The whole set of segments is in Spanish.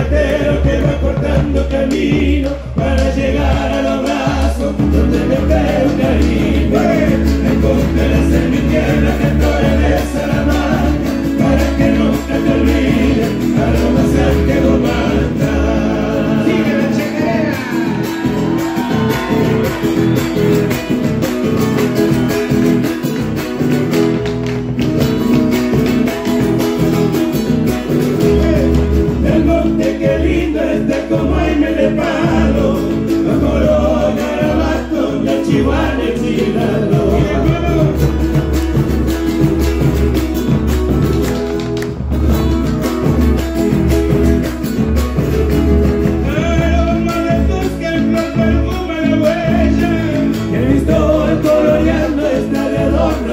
carretero que va cortando camino para llegar a los brazos donde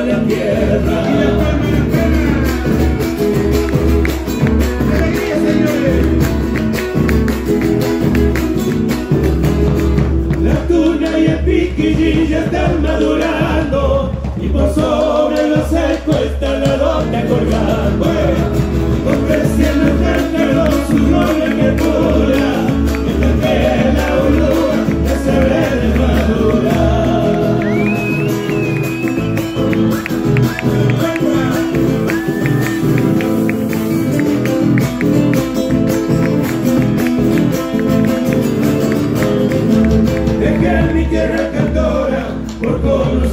de adorno la tierra. ¡Alegría, señores! La tuna y el piquillín ya están madurando y por sobre lo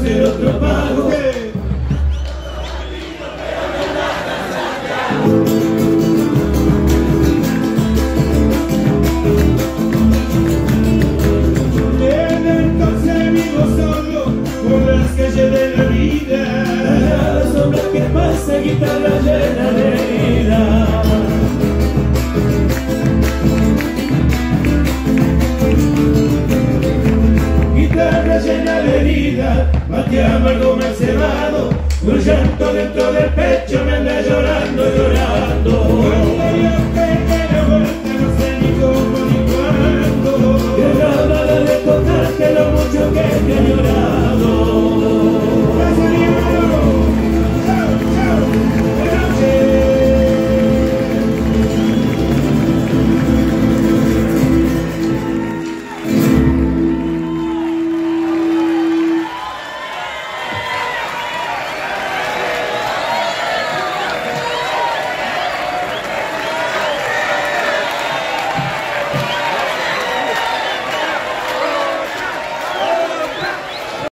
conocer otro pago. Desde entonces vivo solo por las calles de la vida. La sombra que pasa, guitarra llena de herida. luchando dentro del